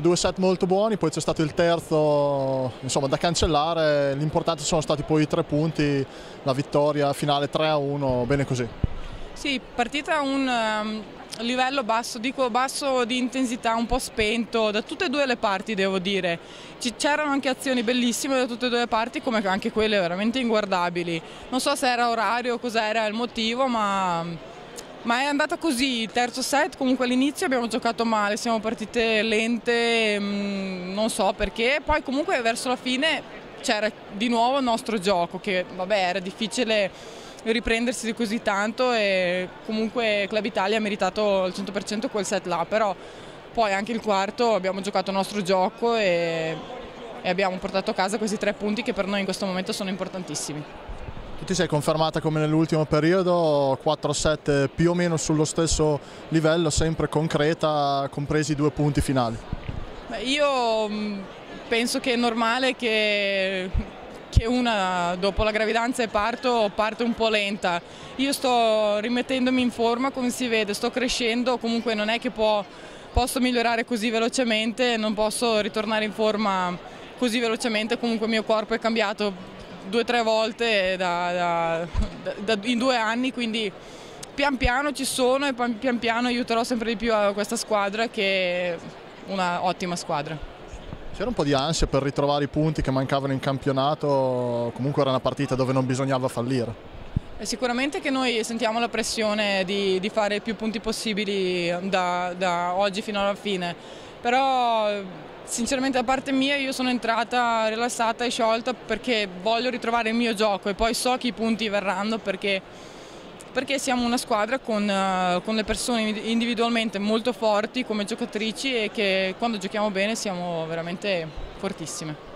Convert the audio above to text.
due set molto buoni, poi c'è stato il terzo insomma, da cancellare, l'importante sono stati poi i tre punti, la vittoria finale 3-1, bene così. Sì, partita un um, livello basso, dico basso di intensità, un po' spento, da tutte e due le parti devo dire. C'erano anche azioni bellissime da tutte e due le parti, come anche quelle veramente inguardabili. Non so se era orario o cos'era il motivo, ma ma è andata così, terzo set comunque all'inizio abbiamo giocato male, siamo partite lente, mm, non so perché, poi comunque verso la fine c'era di nuovo il nostro gioco che vabbè era difficile riprendersi di così tanto e comunque Club Italia ha meritato al 100% quel set là, però poi anche il quarto abbiamo giocato il nostro gioco e, e abbiamo portato a casa questi tre punti che per noi in questo momento sono importantissimi. Tu ti sei confermata come nell'ultimo periodo, 4-7 più o meno sullo stesso livello, sempre concreta, compresi i due punti finali. Beh, io mm, penso che è normale che, che una dopo la gravidanza e parto parte un po' lenta. Io sto rimettendomi in forma come si vede, sto crescendo, comunque non è che può, posso migliorare così velocemente, non posso ritornare in forma così velocemente, comunque il mio corpo è cambiato due o tre volte da, da, da, in due anni, quindi pian piano ci sono e pian piano aiuterò sempre di più a questa squadra che è una ottima squadra. C'era un po' di ansia per ritrovare i punti che mancavano in campionato, comunque era una partita dove non bisognava fallire. Sicuramente che noi sentiamo la pressione di, di fare più punti possibili da, da oggi fino alla fine, però Sinceramente da parte mia io sono entrata rilassata e sciolta perché voglio ritrovare il mio gioco e poi so che i punti verranno perché, perché siamo una squadra con, uh, con, le persone individualmente molto forti come giocatrici e che quando giochiamo bene siamo veramente fortissime.